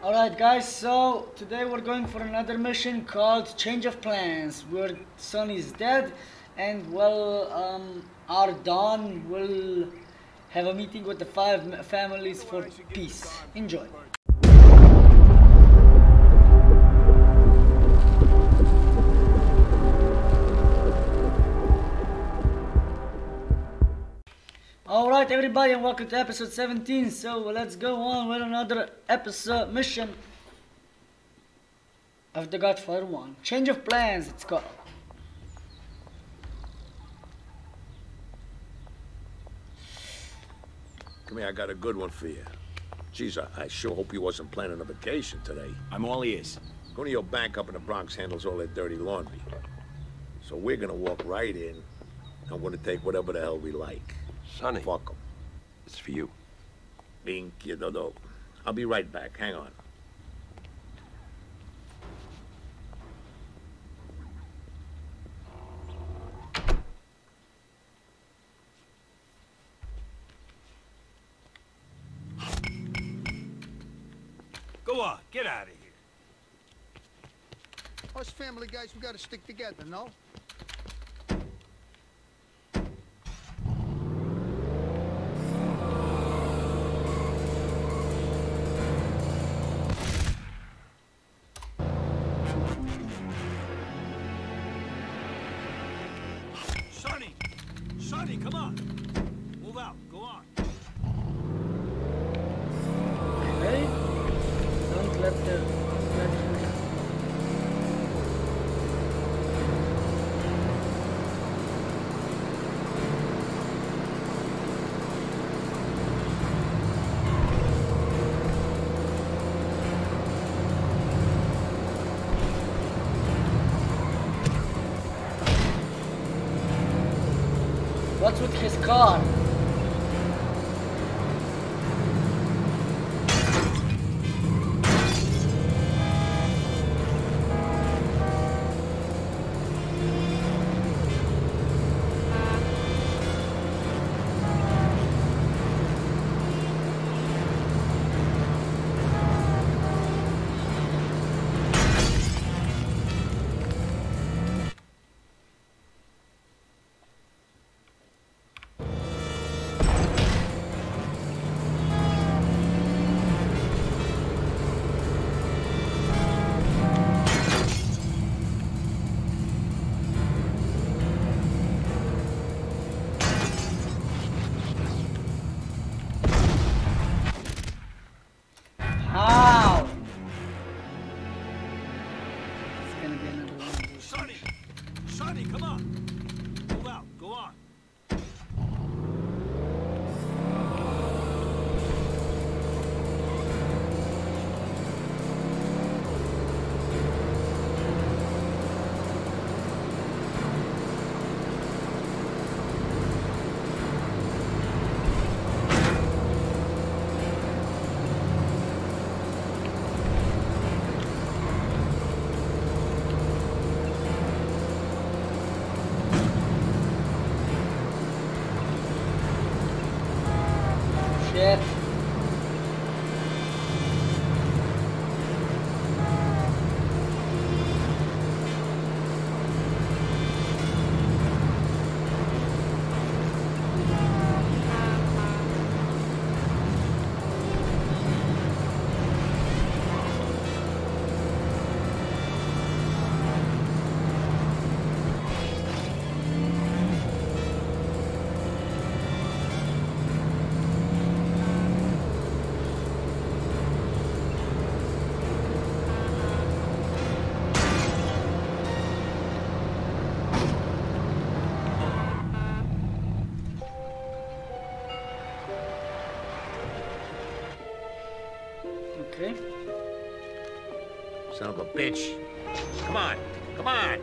Alright guys, so today we're going for another mission called Change of Plans where Son is dead and well um, our Don will have a meeting with the five families for peace. Enjoy. Alright everybody and welcome to episode 17 so let's go on with another episode mission of the Godfather 1. Change of plans it's called. Come here, I got a good one for you. Geez, I, I sure hope you wasn't planning a vacation today. I'm all ears. Go to your bank up in the Bronx handles all that dirty laundry. So we're gonna walk right in. I'm gonna take whatever the hell we like. Sonny, Fuck 'em. it's for you. Being kiddo. I'll be right back. Hang on. Go on, get out of here. Us family guys, we gotta stick together, no? What's with his car? Son of a bitch. Come on. Come on.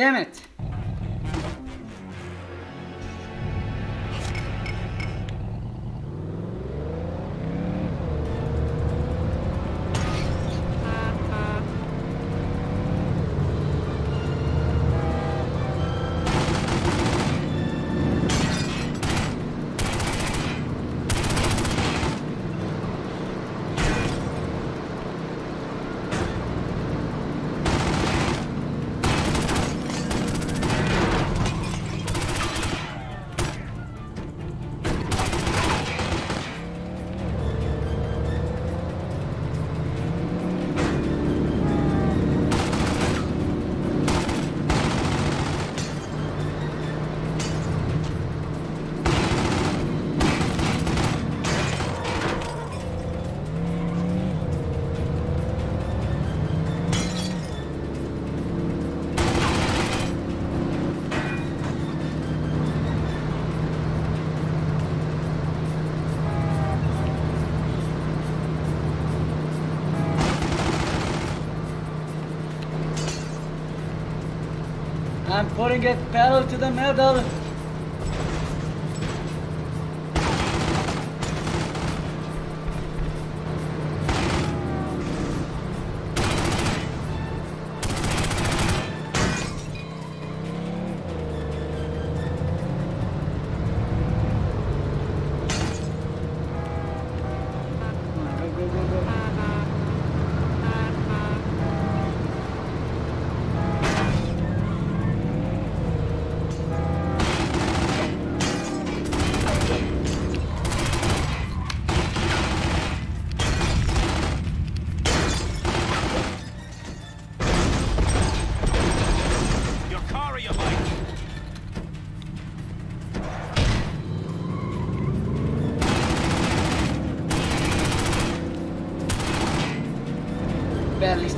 Damn it! Pouring it pedal to the medal.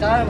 Star,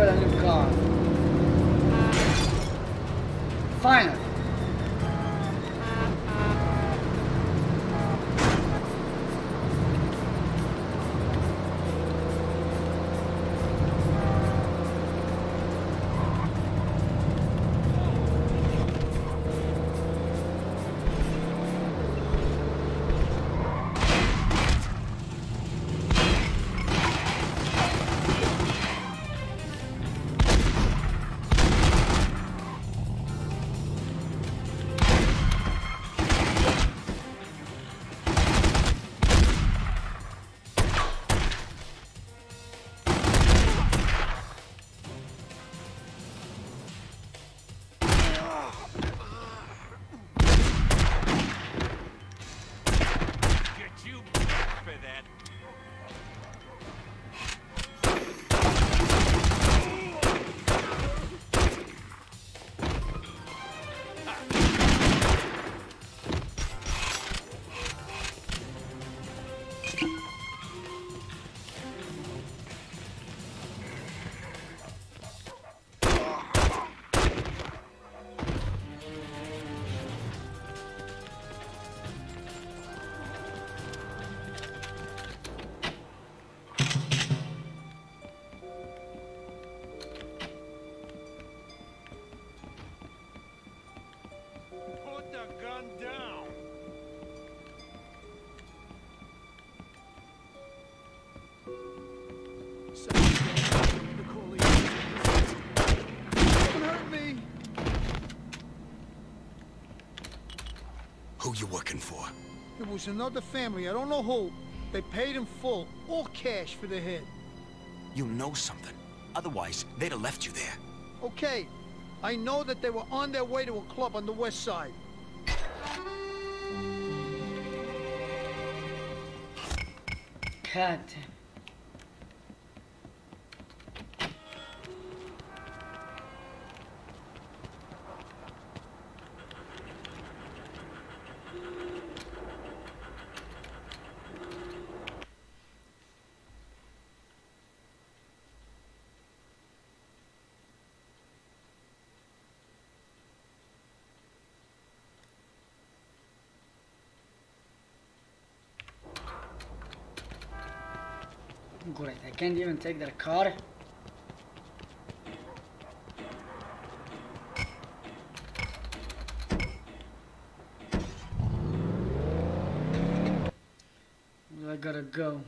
was another family, I don't know who. They paid in full, all cash for the head. You know something. Otherwise, they'd have left you there. Okay, I know that they were on their way to a club on the west side. God damn. Great, I can't even take their car. I gotta go.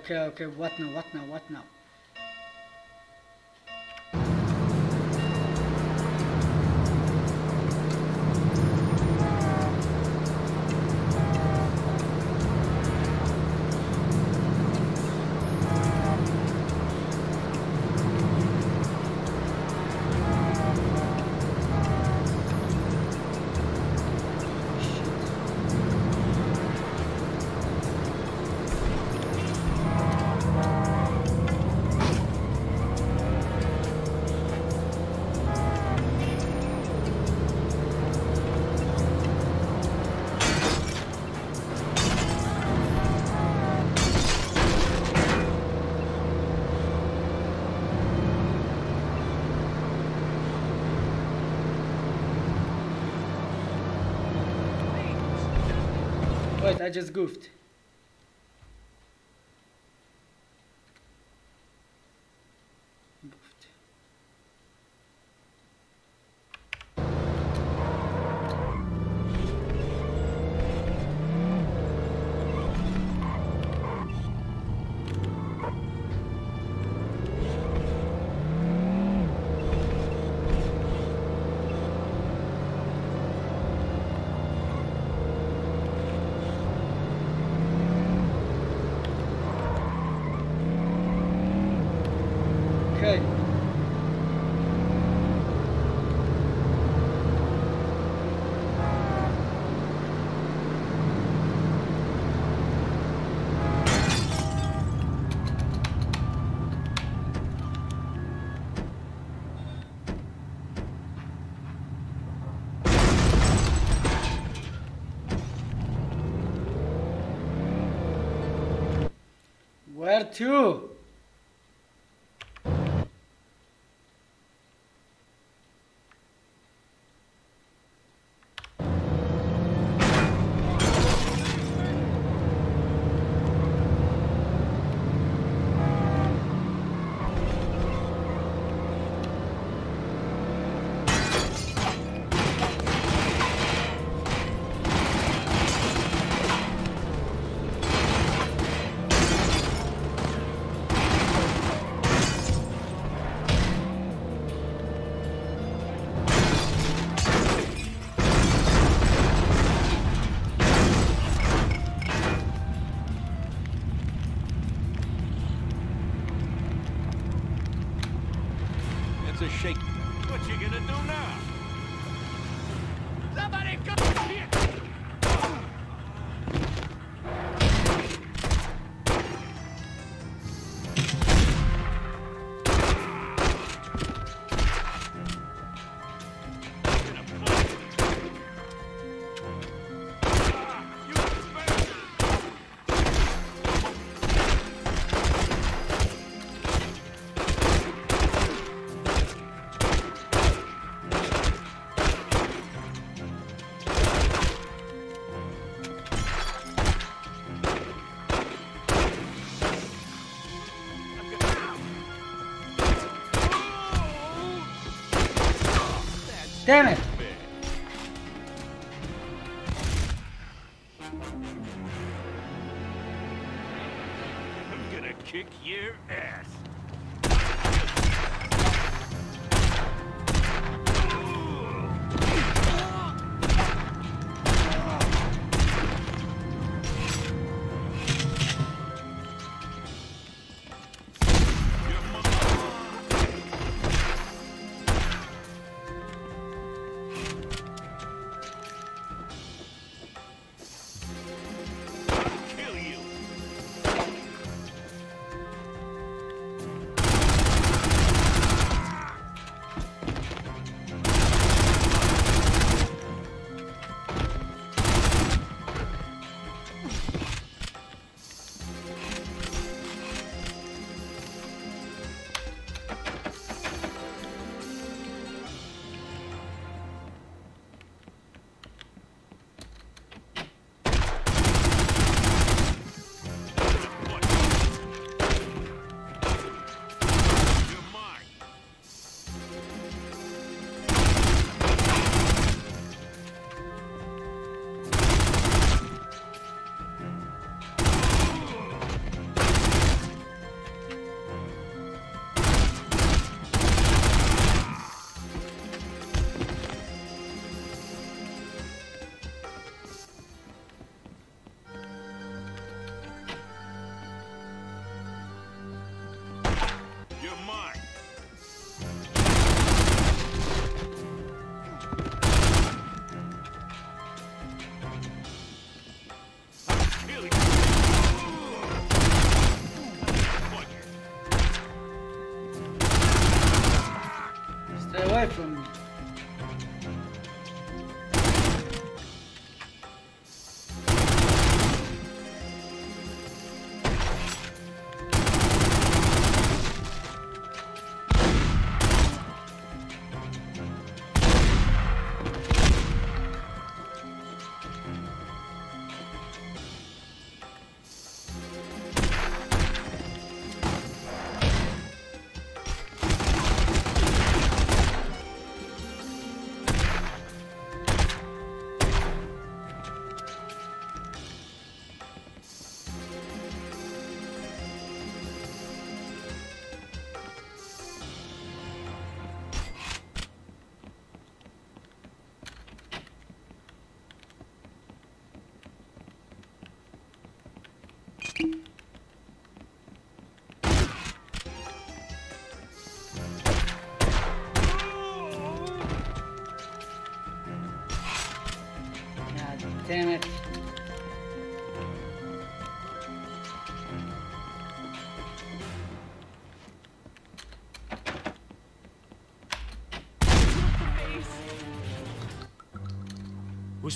Okay, okay. What now? What now? What now? I just. Goofed. Where Damn it!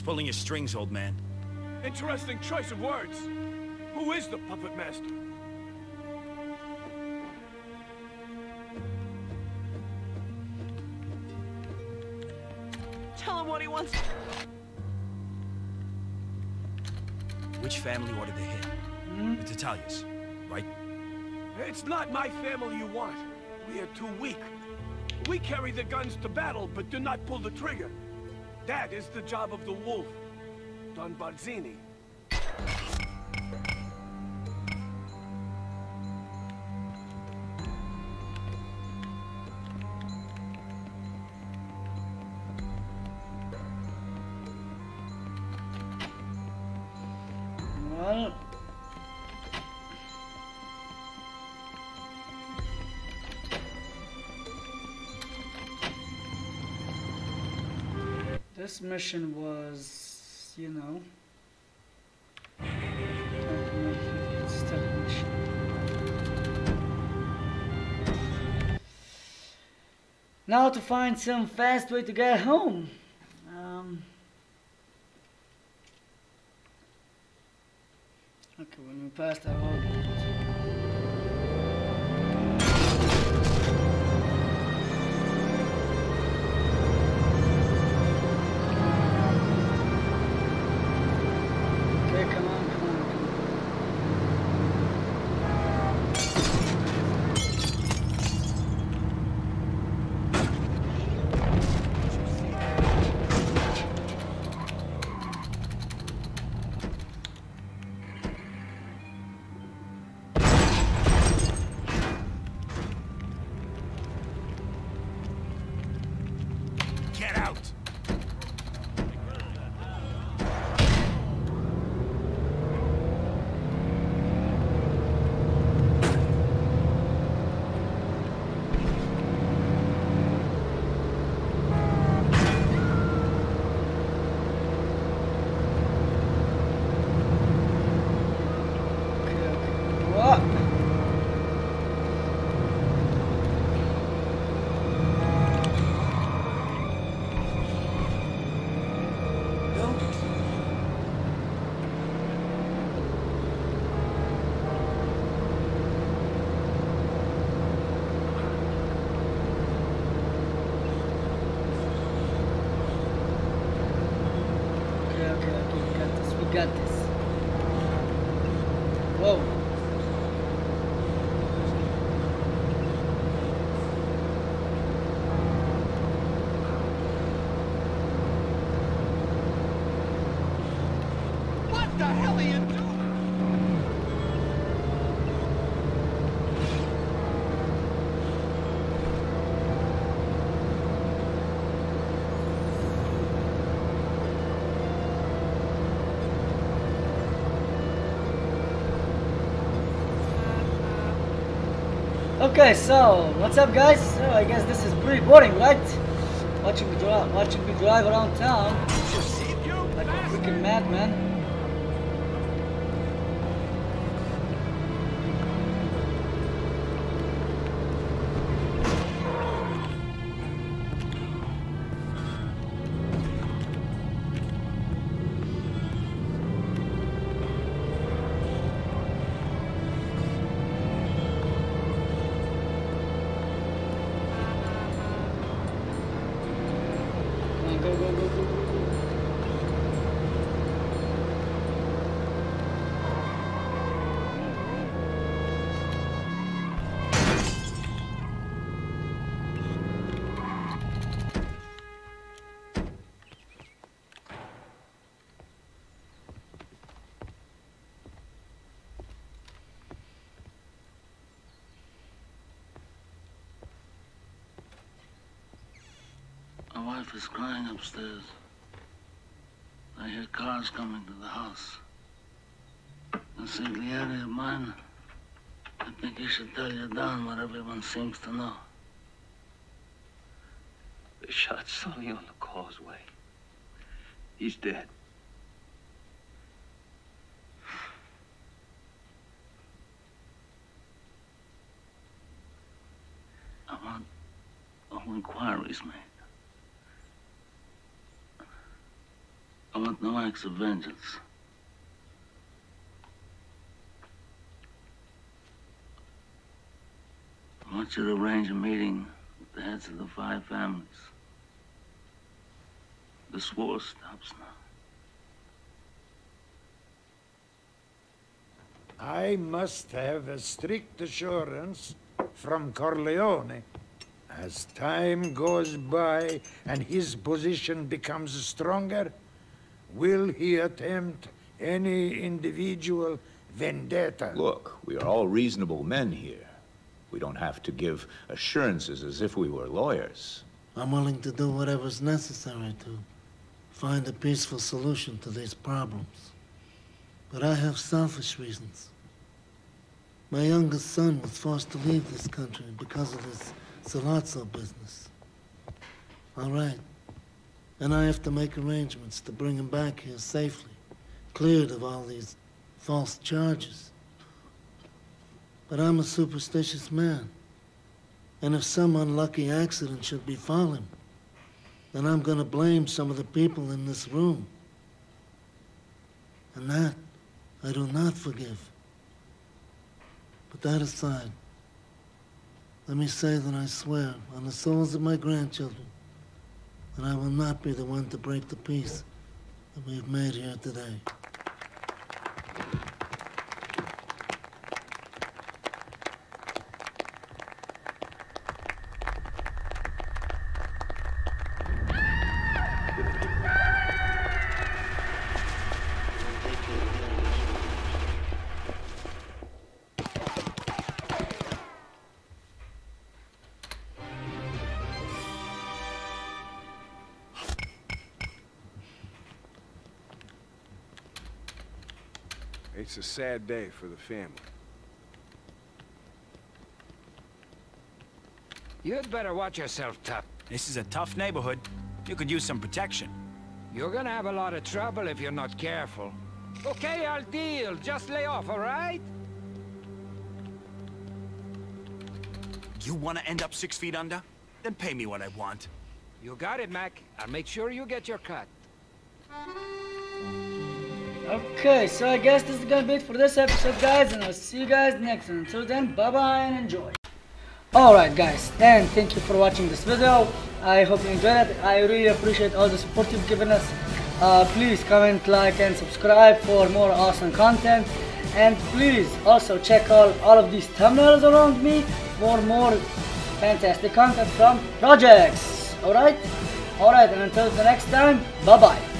Pulling your strings, old man? Interesting choice of words. Who is the puppet master? Tell him what he wants. Which family ordered the hit? Hmm? The Tattaglias, right? It's not my family you want. We are too weak. We carry the guns to battle, but do not pull the trigger. That is the job of the wolf, Don Barzini. This mission was, you know. Now to find some fast way to get home. Um, okay, when we pass that. Okay, okay, we got this, we got this. Whoa. What the hell are you doing? Okay, so what's up, guys? So I guess this is pretty boring, right? Watching me drive, watching me drive around town like a freaking madman. Wife is crying upstairs. I hear cars coming to the house. Consigliere of mine, I think you should tell your Don what everyone seems to know. They shot Sonny on the causeway. He's dead. I want all inquiries made. I want no acts of vengeance. I want you to arrange a meeting with the heads of the five families. This war stops now. I must have a strict assurance from Corleone. As time goes by and his position becomes stronger, will he attempt any individual vendetta? Look, we are all reasonable men here. We don't have to give assurances as if we were lawyers. I'm willing to do whatever's necessary to find a peaceful solution to these problems. But I have selfish reasons. My youngest son was forced to leave this country because of this Sollozzo business. All right. And I have to make arrangements to bring him back here safely, cleared of all these false charges. But I'm a superstitious man. And if some unlucky accident should befall him, then I'm gonna blame some of the people in this room. And that I do not forgive. But that aside, let me say that I swear on the souls of my grandchildren that I will not be the one to break the peace that we have made here today. Sad day for the family. You'd better watch yourself, Tuck. This is a tough neighborhood. You could use some protection. You're gonna have a lot of trouble if you're not careful. Okay, I'll deal. Just lay off, all right? You want to end up six feet under? Then pay me what I want. You got it, Mac. I'll make sure you get your cut. Okay, so I guess this is gonna be it for this episode, guys, and I'll see you guys next one. Until then, bye bye and enjoy. Alright, guys, and thank you for watching this video. I hope you enjoyed it. I really appreciate all the support you've given us. Uh, please comment, like, and subscribe for more awesome content. And please also check out all of these thumbnails around me for more fantastic content from projects. Alright? Alright, and until the next time, bye bye.